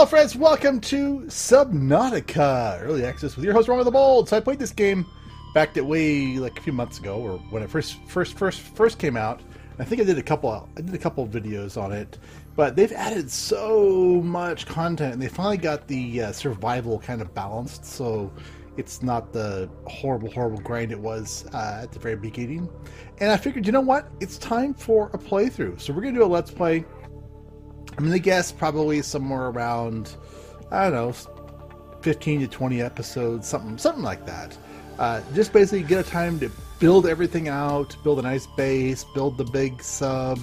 Hello, friends. Welcome to Subnautica Early Access with your host Rongo the Bold. So I played this game back that way like a few months ago, or when it first first first first came out. I think I did a couple. I did a couple videos on it, but they've added so much content, and they finally got the uh, survival kind of balanced. So it's not the horrible, horrible grind it was uh, at the very beginning. And I figured, you know what? It's time for a playthrough. So we're gonna do a let's play I'm to guess probably somewhere around, I don't know, 15 to 20 episodes, something, something like that. Uh, just basically get a time to build everything out, build a nice base, build the big sub,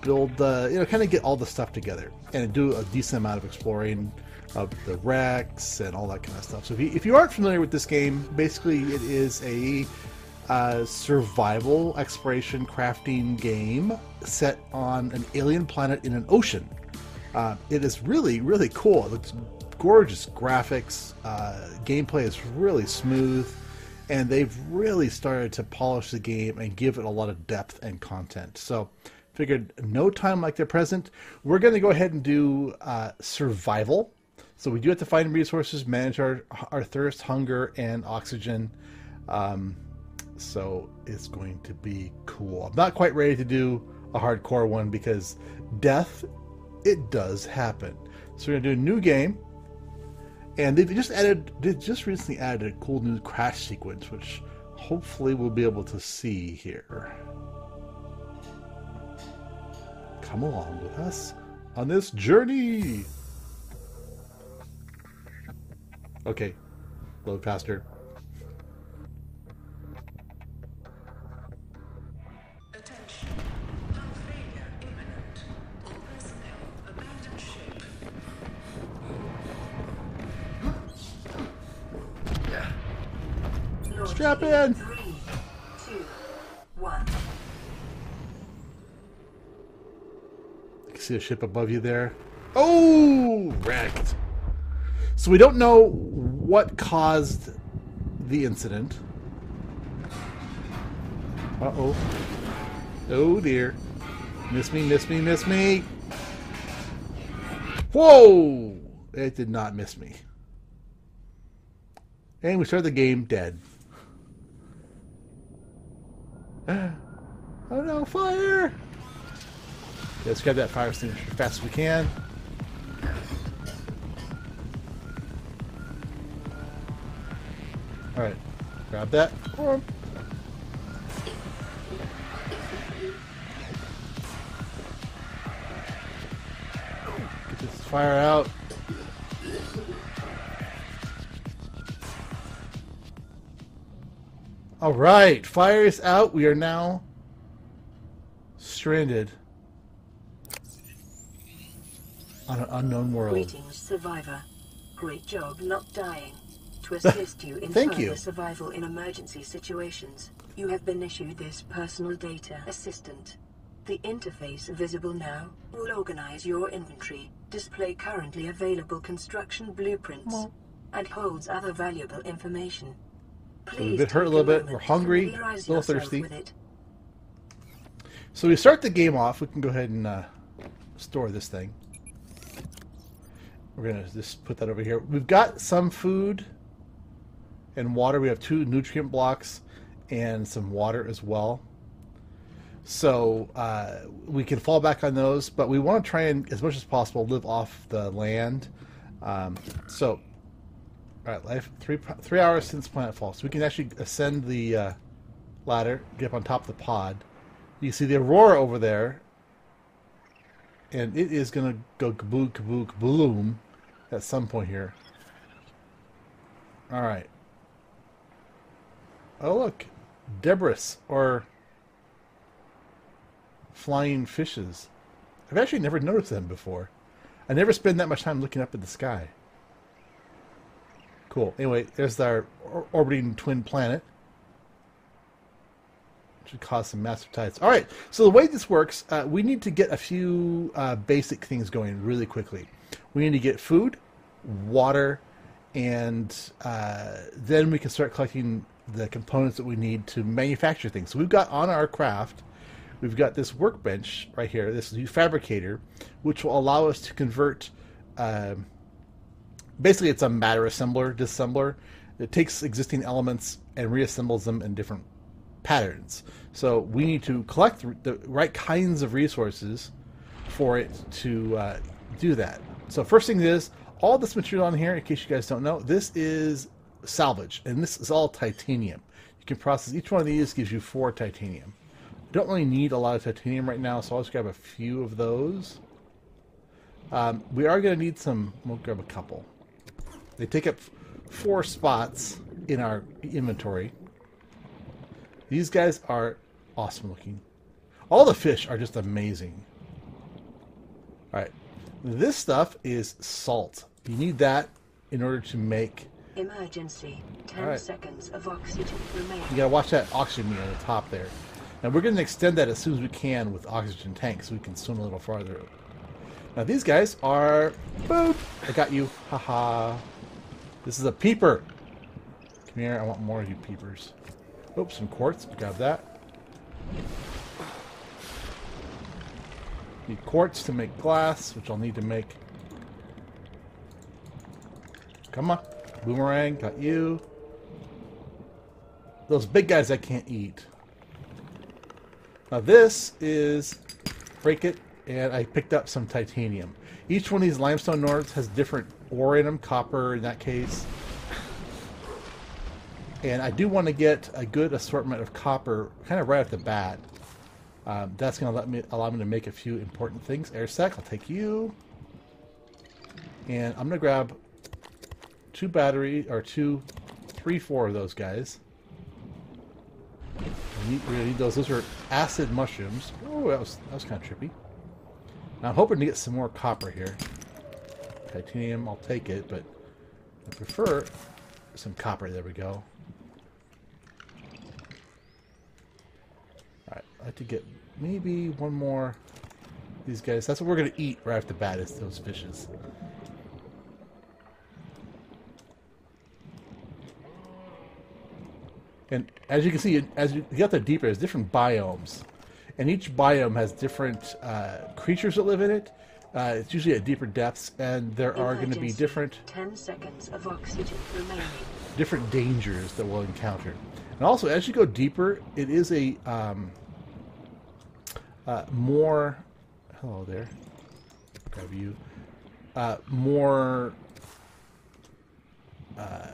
build the, you know, kind of get all the stuff together and do a decent amount of exploring of the wrecks and all that kind of stuff. So if you, if you aren't familiar with this game, basically it is a uh, survival exploration crafting game set on an alien planet in an ocean. Uh, it is really, really cool. It looks gorgeous graphics. Uh, gameplay is really smooth, and they've really started to polish the game and give it a lot of depth and content. So, figured no time like the present. We're going to go ahead and do uh, survival. So we do have to find resources, manage our our thirst, hunger, and oxygen. Um, so it's going to be cool. I'm not quite ready to do a hardcore one because death, it does happen. So we're gonna do a new game, and they've just added, they just recently added a cool new crash sequence, which hopefully we'll be able to see here. Come along with us on this journey. Okay, load faster. Strap in. Three, two, one. I can see a ship above you there. Oh, wrecked. So we don't know what caused the incident. Uh-oh. Oh, dear. Miss me, miss me, miss me. Whoa! It did not miss me. And we start the game dead. Oh no, fire! let's grab that fire extinguisher as fast as we can. Alright, grab that. Get this fire out. All right, fire is out. We are now stranded on an unknown world. Greetings, survivor. Great job not dying. To assist you in Thank further you. survival in emergency situations, you have been issued this personal data assistant. The interface visible now will organize your inventory, display currently available construction blueprints, and holds other valuable information. We're been hurt a little bit. We're hungry, a little thirsty. So we start the game off. We can go ahead and uh, store this thing. We're gonna just put that over here. We've got some food and water. We have two nutrient blocks and some water as well. So uh, we can fall back on those, but we want to try and, as much as possible, live off the land. Um, so all right, life three three hours since planetfall, so we can actually ascend the uh, ladder, get up on top of the pod. You see the aurora over there, and it is gonna go kaboo kaboo kaboom at some point here. All right. Oh look, debris or flying fishes. I've actually never noticed them before. I never spend that much time looking up at the sky. Cool. Anyway, there's our orbiting twin planet. Should cause some massive tides. All right. So the way this works, uh, we need to get a few uh, basic things going really quickly. We need to get food, water, and uh, then we can start collecting the components that we need to manufacture things. So we've got on our craft, we've got this workbench right here, this new fabricator, which will allow us to convert um, basically it's a matter assembler, disassembler. It takes existing elements and reassembles them in different patterns. So we need to collect the right kinds of resources for it to uh, do that. So first thing is all this material on here, in case you guys don't know, this is salvage, and this is all titanium. You can process each one of these gives you four titanium. I Don't really need a lot of titanium right now, so I'll just grab a few of those. Um, we are going to need some. We'll grab a couple. They take up four spots in our inventory. These guys are awesome looking. All the fish are just amazing. All right, this stuff is salt. You need that in order to make. Emergency. Ten Alright. seconds of oxygen remaining. You gotta watch that oxygen meter on the top there. And we're gonna extend that as soon as we can with oxygen tanks so we can swim a little farther. Now these guys are. Boop! I got you. Haha. This is a peeper. Come here, I want more of you peepers. Oops, some quartz. Grab that. Need quartz to make glass, which I'll need to make. Come on. Boomerang, got you. Those big guys I can't eat. Now this is break it, and I picked up some titanium. Each one of these limestone nords has different ore copper in that case. And I do want to get a good assortment of copper kind of right off the bat. Um, that's going to let me allow me to make a few important things. Air sac, I'll take you. And I'm going to grab two battery or two, three, four of those guys. We need, we're gonna need those. Those are acid mushrooms. Oh, that was that was kind of trippy. Now I'm hoping to get some more copper here. Titanium, I'll take it, but I prefer some copper. There we go. Alright, I have to get maybe one more these guys. That's what we're gonna eat right off the bat is those fishes. And as you can see, as you get the deeper, there's different biomes, and each biome has different uh, creatures that live in it. Uh, it's usually at deeper depths, and there are going to be different Ten seconds of oxygen remaining. different dangers that we'll encounter. And also, as you go deeper, it is a um, uh, more. Hello there. Grab you. Uh, more. Uh,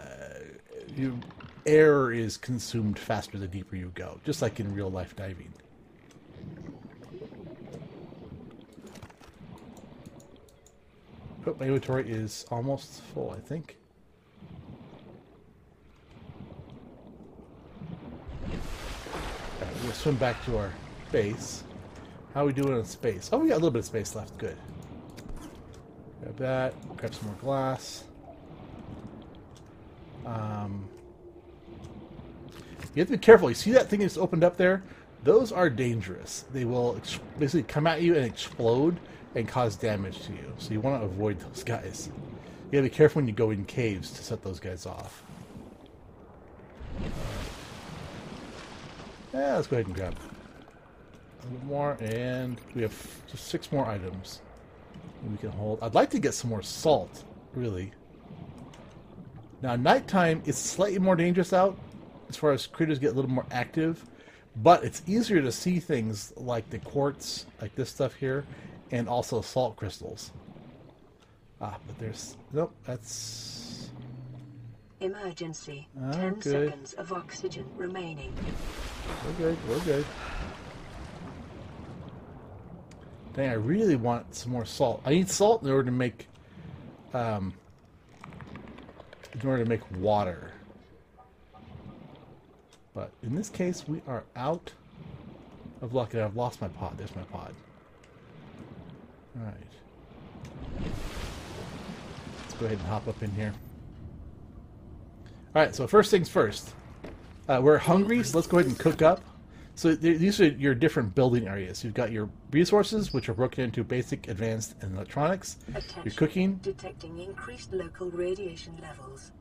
you, air is consumed faster the deeper you go, just like in real life diving. Oh, my inventory is almost full, I think. We're gonna swim back to our base. How are we doing in space? Oh, we got a little bit of space left. Good. Grab that. Grab some more glass. Um, you have to be careful. You see that thing that's opened up there? Those are dangerous. They will basically come at you and explode and cause damage to you. So you want to avoid those guys. You gotta be careful when you go in caves to set those guys off. Yeah, let's go ahead and grab a little more, and we have just six more items we can hold. I'd like to get some more salt, really. Now, nighttime is slightly more dangerous out, as far as critters get a little more active, but it's easier to see things like the quartz, like this stuff here, and also salt crystals. Ah, but there's nope. That's Emergency. Ten good. seconds of oxygen remaining. We're good. We're good. Dang, I really want some more salt. I need salt in order to make, um, in order to make water. But in this case, we are out of luck, and I've lost my pod. There's my pod. All right. Let's go ahead and hop up in here. All right. So first things first. Uh, we're hungry, so let's go ahead and cook up. So th- these are your different building areas. You've got your resources, which are broken into basic, advanced, and electronics. Attention. Your cooking. Detecting increased local radiation levels.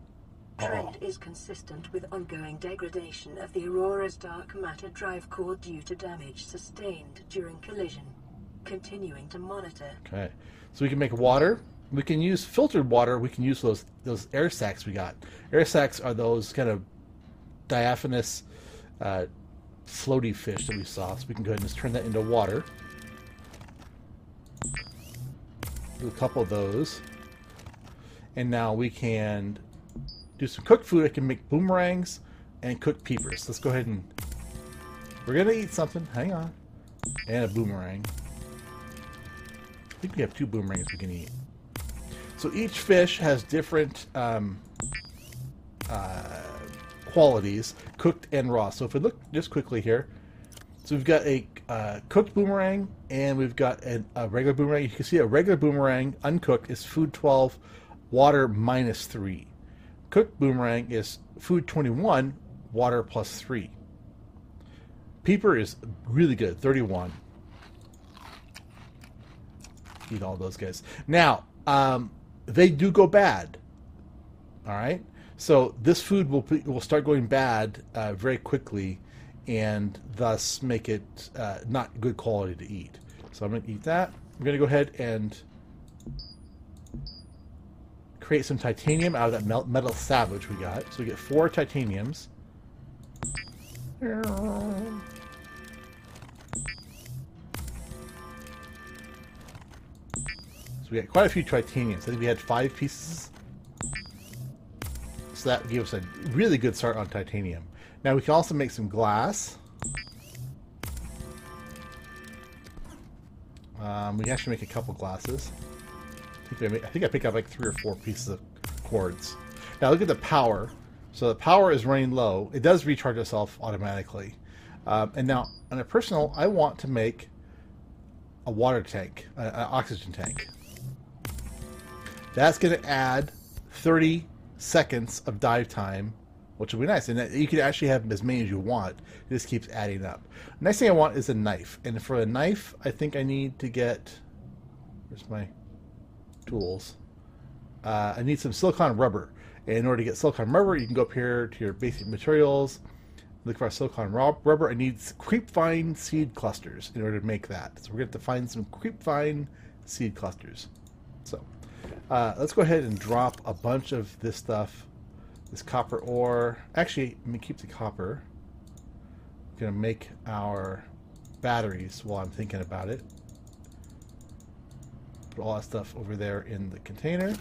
Trend is consistent with ongoing degradation of the Aurora's dark matter drive core due to damage sustained during collision. Continuing to monitor. Okay. So we can make water. we can use filtered water. We can use those those air sacs we got. Air sacs are those kind of diaphanous, uh, floaty fish that we saw. So we can go ahead and just turn that into water. Do a couple of those, and now we can do some cooked food. I can make boomerangs and cooked peepers. Let's go ahead and we're gonna eat something. Hang on, and a boomerang. Think we have two boomerangs we can eat. So each fish has different um, uh, qualities, cooked and raw. So if we look just quickly here, so we've got a uh, cooked boomerang and we've got an, a regular boomerang. You can see a regular boomerang, uncooked, is food 12, water minus 3. Cooked boomerang is food 21, water plus 3. Peeper is really good, 31. Eat all those guys. Now, um, they do go bad. All right, so this food will will start going bad uh, very quickly, and thus make it uh, not good quality to eat. So I'm going to eat that. I'm going to go ahead and create some titanium out of that metal salvage we got. So we get four titaniums. So we got quite a few titaniums. I think we had five pieces. So that gave us a really good start on titanium. Now we can also make some glass. Um, we can actually make a couple glasses. I think, I, I think I picked up like three or four pieces of quartz. Now look at the power. So the power is running low. It does recharge itself automatically. Um, and now, on a personal, I want to make a water tank, an oxygen tank. That's going to add 30 seconds of dive time, which will be nice. And you can actually have as many as you want. It just keeps adding up. Next thing I want is a knife. And for a knife, I think I need to get... Where's my tools? Uh, I need some silicon rubber. And in order to get silicon rubber, you can go up here to your basic materials, look for silicon rubber. I need creepvine seed clusters in order to make that. So we're going to have to find some creepvine seed clusters. So uh, let's go ahead and drop a bunch of this stuff. This copper ore. Actually, let me keep the copper. I'm going to make our batteries while I'm thinking about it. Put all that stuff over there in the container.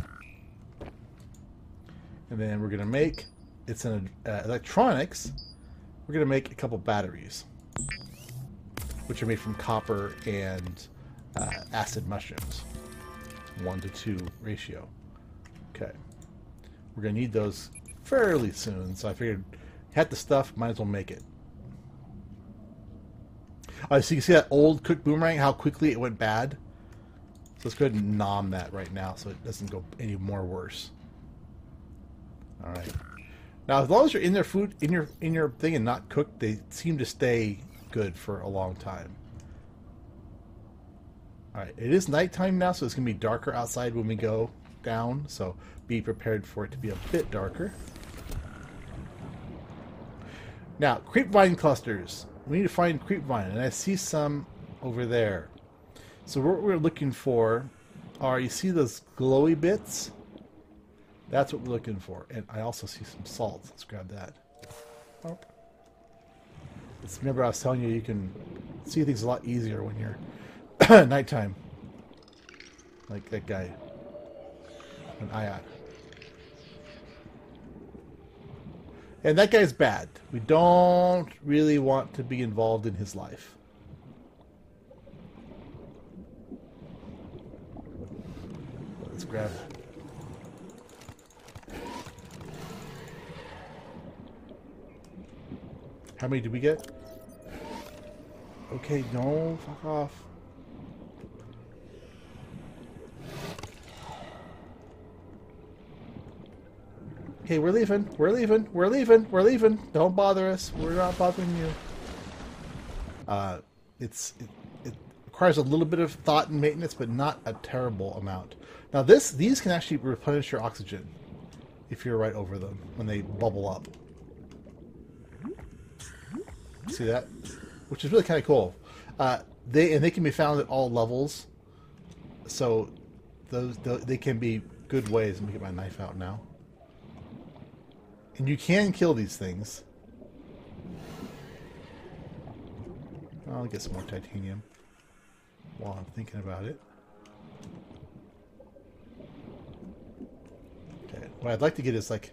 And then we're going to make, it's an uh, electronics, we're going to make a couple batteries. Which are made from copper and uh, acid mushrooms. 1 to 2 ratio. Okay. We're going to need those fairly soon, so I figured had the stuff, might as well make it. Oh, so you can see that old cooked boomerang, how quickly it went bad? So let's go ahead and nom that right now so it doesn't go any more worse. Alright. Now as long as you're in their food in your in your thing and not cooked, they seem to stay good for a long time. Alright, it is nighttime now, so it's going to be darker outside when we go down, so be prepared for it to be a bit darker. Now, creepvine clusters. We need to find creepvine, and I see some over there. So what we're looking for are, you see those glowy bits? That's what we're looking for. And I also see some salt. Let's grab that. Remember I was telling you you can see things a lot easier when you're nighttime. Like that guy. An Ayat. And that guy's bad. We don't really want to be involved in his life. Let's grab How many did we get? Okay, no, fuck off. Okay, we're leaving. We're leaving. We're leaving. We're leaving. Don't bother us. We're not bothering you. Uh, it's it, it requires a little bit of thought and maintenance, but not a terrible amount. Now, this these can actually replenish your oxygen if you're right over them when they bubble up. See that? Which is really kind of cool. Uh, they and they can be found at all levels. So those, those they can be good ways. Let me get my knife out now. And you can kill these things. I'll get some more titanium while I'm thinking about it. Okay, what I'd like to get is like...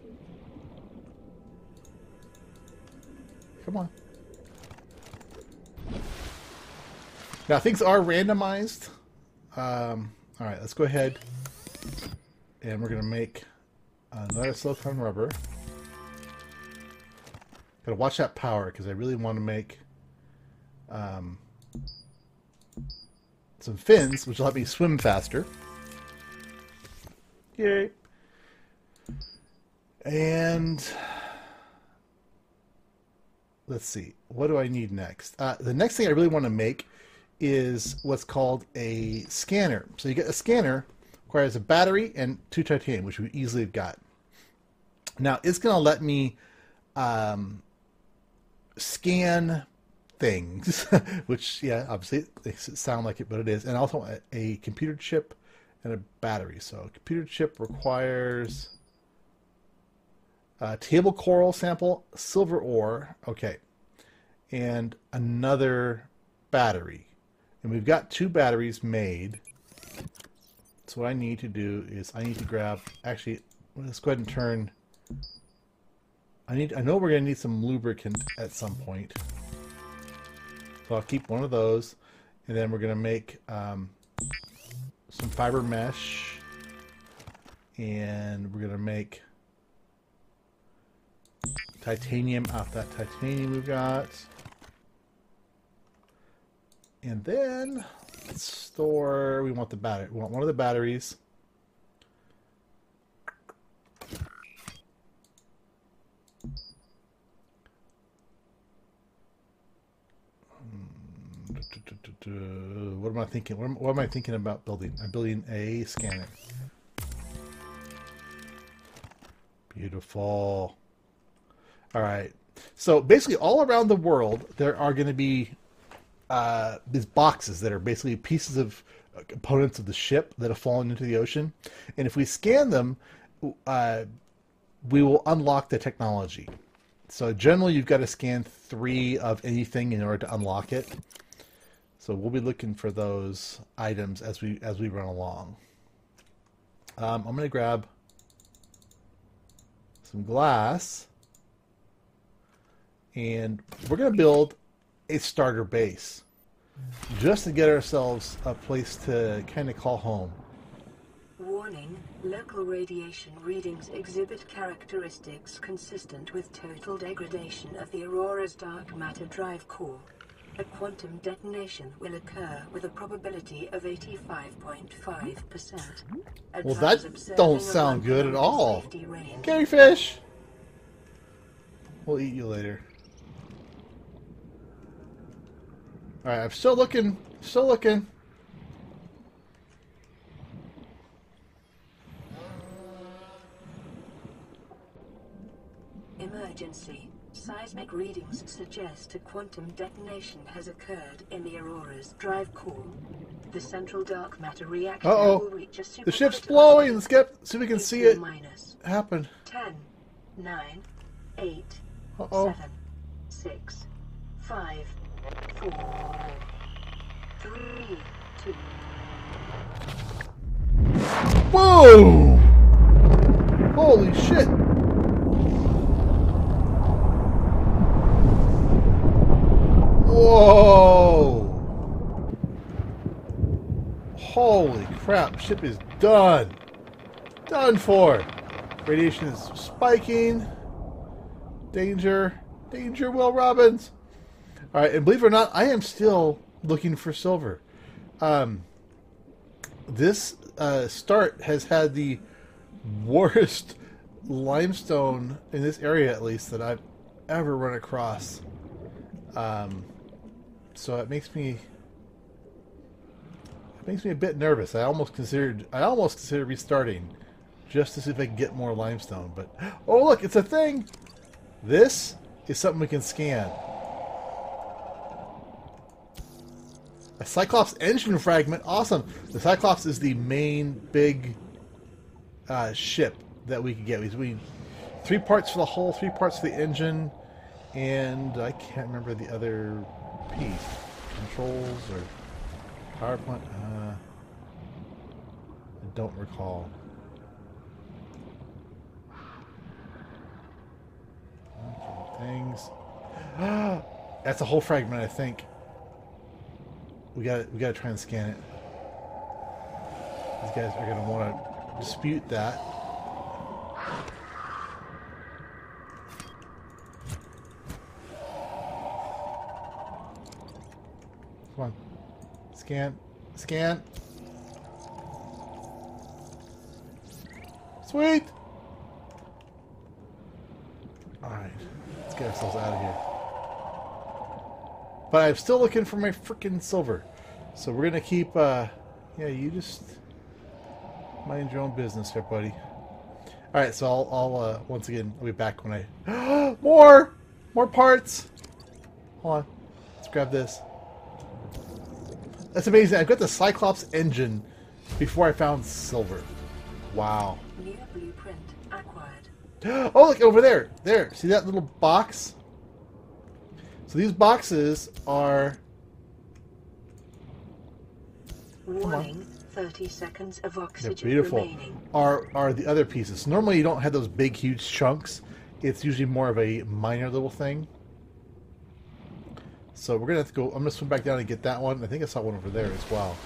Come on. Now, things are randomized. Um, Alright, let's go ahead and we're going to make another silicone rubber. Gotta watch that power because I really want to make um, some fins, which will help me swim faster. Yay! And let's see, what do I need next? Uh, the next thing I really want to make is what's called a scanner. So you get a scanner, requires a battery and two titanium, which we easily have got. Now it's going to let me um, scan things, which yeah, obviously it sound like it, but it is, and also a, a computer chip and a battery. So a computer chip requires a table coral sample, silver ore, okay, and another battery. And we've got two batteries made. So what I need to do is I need to grab, actually, let's go ahead and turn, I need, I know we're going to need some lubricant at some point. So I'll keep one of those, and then we're going to make um, some fiber mesh, and we're going to make titanium off that titanium we've got. And then let's store, we want the battery, we want one of the batteries. What am I thinking? What am, what am, I thinking about building? I'm building a scanner. Beautiful. All right. So basically, all around the world, there are going to be uh, these boxes that are basically pieces of uh, components of the ship that have fallen into the ocean, and if we scan them, uh, we will unlock the technology. So generally, you've got to scan three of anything in order to unlock it. So we'll be looking for those items as we as we run along. Um, I'm going to grab some glass, and we're going to build a starter base just to get ourselves a place to kind of call home. Warning, local radiation readings exhibit characteristics consistent with total degradation of the Aurora's dark matter drive core. A quantum detonation will occur with a probability of 85.5%. Well, that don't sound good at all. Garryfish! We'll eat you later. Alright, I'm still looking. Still looking. Emergency. Seismic readings suggest a quantum detonation has occurred in the Aurora's drive core. The central dark matter reactor uh -oh. will reach a super The ship's blowing! Let's get see if we can see it minus happen. 10, 9, 8, uh -oh. 7, 6, 5, four, three, two. Whoa! Holy shit! Whoa! Holy crap, ship is done! Done for! Radiation is spiking. Danger. Danger, Will Robinson! All right, and believe it or not, I am still looking for silver. Um, this uh, start has had the worst limestone in this area, at least that I've ever run across. Um, so it makes me it makes me a bit nervous. I almost considered I almost considered restarting just to see if I can get more limestone. But oh look, it's a thing. This is something we can scan. A Cyclops engine fragment. Awesome. The Cyclops is the main big uh, ship that we can get. We three parts for the hull, three parts for the engine, and I can't remember the other piece. Controls or power plant. Uh, I don't recall. Things. That's a whole fragment, I think. We got we got to try and scan it. These guys are to want to dispute that. Come on. Scan. Scan. Sweet! Alright. Let's get ourselves out of here. But I'm still looking for my freaking silver. So we're gonna keep, uh... Yeah, you just... Mind your own business here, buddy. Alright, so I'll, I'll uh, once again, I'll be back when I... More! More parts! Hold on. Let's grab this. That's amazing. I've got the Cyclops engine before I found silver. Wow. New blueprint acquired. Oh, look over there. There. See that little box? So these boxes are. Warning, 30 seconds of They're oxygen beautiful. remaining. Are are the other pieces? Normally, you don't have those big, huge chunks. It's usually more of a minor little thing. So we're gonna have to go. I'm gonna swim back down and get that one. I think I saw one over there as well.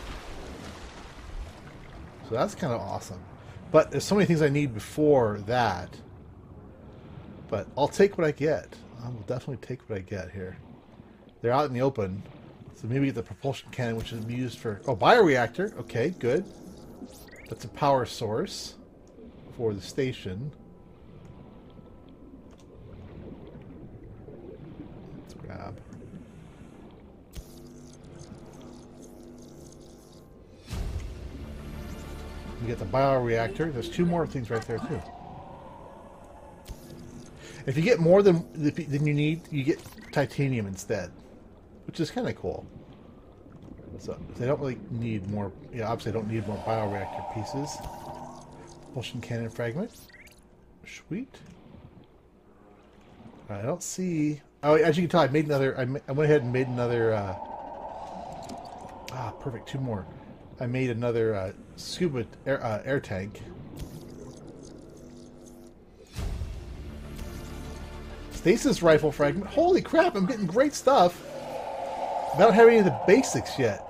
So that's kind of awesome. But there's so many things I need before that. But I'll take what I get. I will definitely take what I get here. They're out in the open. So maybe get the propulsion cannon, which is used for... Oh, bioreactor. Okay, good. That's a power source for the station. You get the bioreactor. There's two more things right there too. If you get more than than you need, you get titanium instead, which is kind of cool. So they don't really need more. Yeah, obviously, they don't need more bioreactor pieces. Propulsion cannon fragment. Sweet. I don't see. Oh, as you can tell, I made another. I, ma- I went ahead and made another. Uh, ah, perfect. Two more. I made another uh, scuba air, uh, air tank. Stasis rifle fragment. Holy crap! I'm getting great stuff. Don't have any of the basics yet.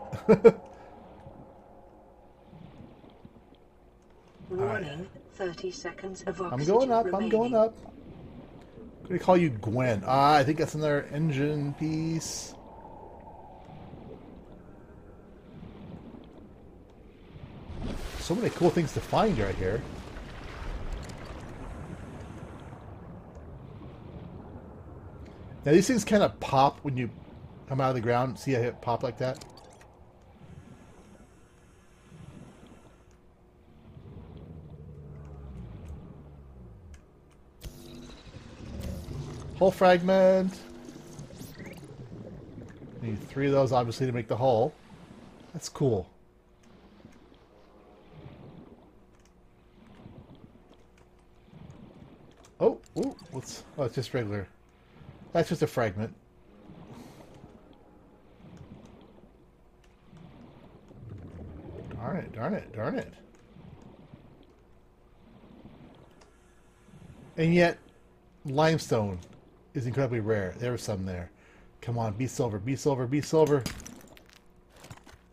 Warning, 30 seconds of oxygen I'm going up. I'm going up. I'm gonna call you Gwen. Ah, I think that's another engine piece. So many cool things to find right here. Now these things kind of pop when you come out of the ground. See how it pop like that? Hull fragment. Need three of those, obviously, to make the hull. That's cool. Oh, ooh, what's? Oh, it's just regular. That's just a fragment. Darn it! Darn it! Darn it! And yet, limestone is incredibly rare. There There's some there. Come on, be silver, be silver, be silver.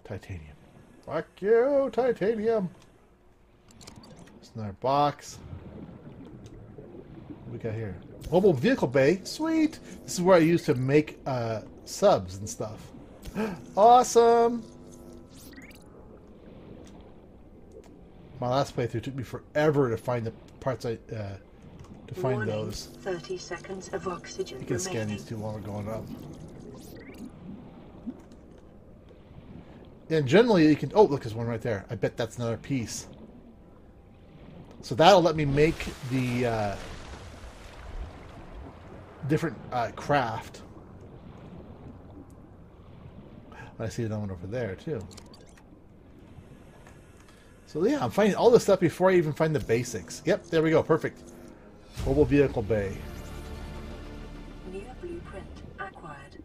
Titanium. Fuck you, titanium. There's another box. What we got here? Mobile vehicle bay. Sweet. This is where I used to make uh, subs and stuff. awesome. My last playthrough took me forever to find the parts I uh, to find Warning, those. 30 seconds of oxygen You can scan these too while we're going up. And generally, you can. Oh, look, there's one right there. I bet that's another piece. So that'll let me make the uh, different uh, craft. I see another one over there too. So yeah, I'm finding all this stuff before I even find the basics. Yep, there we go. Perfect. Mobile vehicle bay. New blueprint acquired.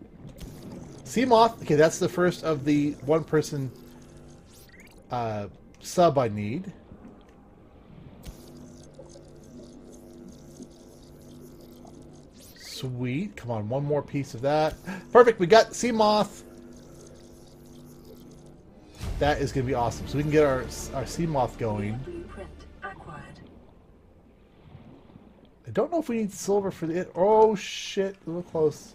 Seamoth. Okay, that's the first of the one-person uh, sub I need. Sweet. Come on, one more piece of that. Perfect. We got Seamoth. That is going to be awesome. So we can get our our Seamoth going. I don't know if we need silver for the. Oh shit! A little close.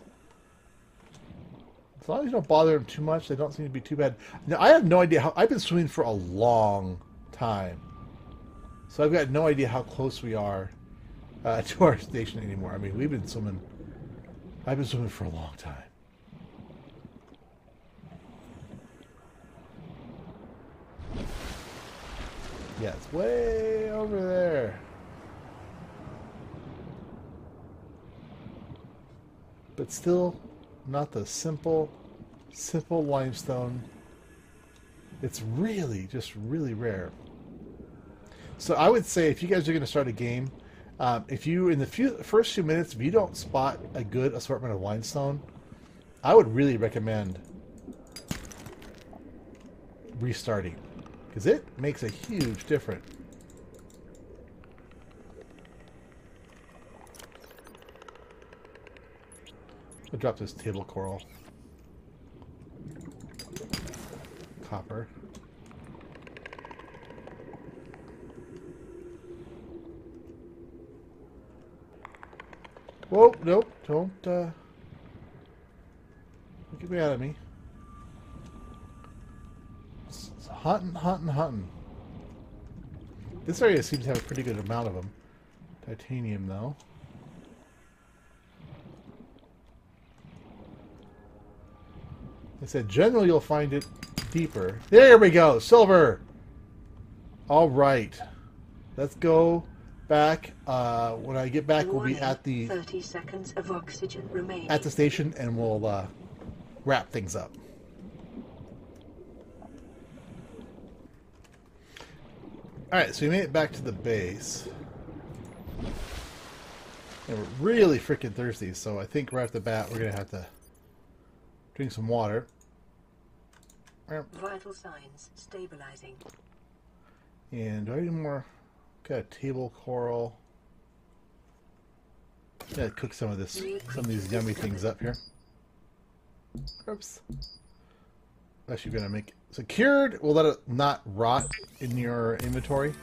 As long as you don't bother them too much, they don't seem to be too bad. Now I have no idea how. I've been swimming for a long time, so I've got no idea how close we are uh, to our station anymore. I mean, we've been swimming. I've been swimming for a long time. Yeah, it's way over there. but still not the simple, simple limestone. It's really, just really rare. So I would say if you guys are going to start a game, um, if you in the few, first few minutes, if you don't spot a good assortment of limestone, I would really recommend restarting because it makes a huge difference. I'll drop this table coral. Copper. Whoa, nope, don't, uh... Get me out of me. It's hunting, hunting, hunting. This area seems to have a pretty good amount of them. Titanium, though. I said generally you'll find it deeper. There we go, silver. All right, let's go back. Uh, when I get back, we'll be at the 30 seconds of oxygen remaining. at the station, and we'll uh, wrap things up. All right, so we made it back to the base. And we're really freaking thirsty, so I think right off the bat we're gonna have to drink some water. Vital signs stabilizing. And do I need more? Got a table coral. Gotta cook some of this, some of these yummy things up here. Oops. Actually, gonna make secured. We'll let it not rot in your inventory.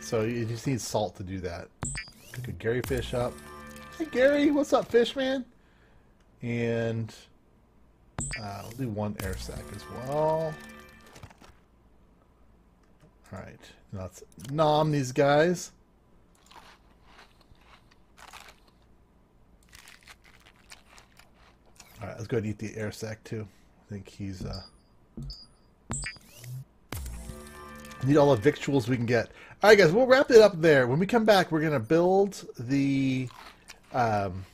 So you just need salt to do that. Cook a Garryfish up. Hey Gary, what's up, fish man? And uh, I'll do one air sac as well. Alright, let's nom these guys. Alright, let's go and eat the air sac too. I think he's uh need all the victuals we can get. Alright guys, we'll wrap it up there. When we come back, we're gonna build the um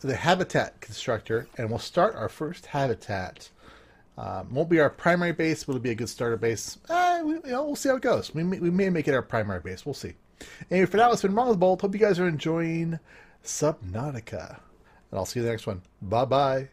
the habitat constructor, and we'll start our first habitat. Um, won't be our primary base, but it'll be a good starter base. Uh, we, you know, we'll see how it goes. We may, we may make it our primary base. We'll see. Anyway, for now, it's been Rongo the Bold. Hope you guys are enjoying Subnautica. And I'll see you in the next one. Bye bye.